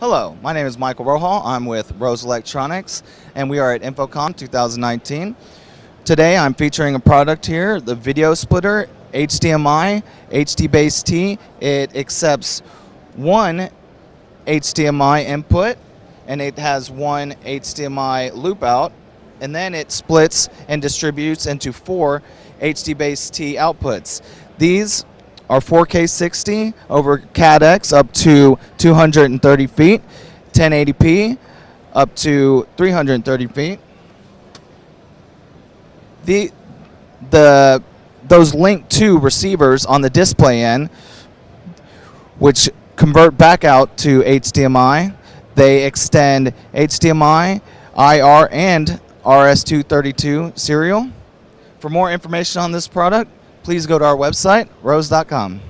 Hello, my name is Michael Rohal. I'm with Rose Electronics, and we are at InfoComm 2019. Today I'm featuring a product here, the Video Splitter HDMI HDBaseT. It accepts one HDMI input, and it has one HDMI loop out, and then it splits and distributes into four HDBaseT outputs. These are 4K 60 over CATx up to 230 feet, 1080p up to 330 feet. The the those link to receivers on the display end, which convert back out to HDMI. They extend HDMI, IR, and RS232 serial. For more information on this product, please go to our website, rose.com.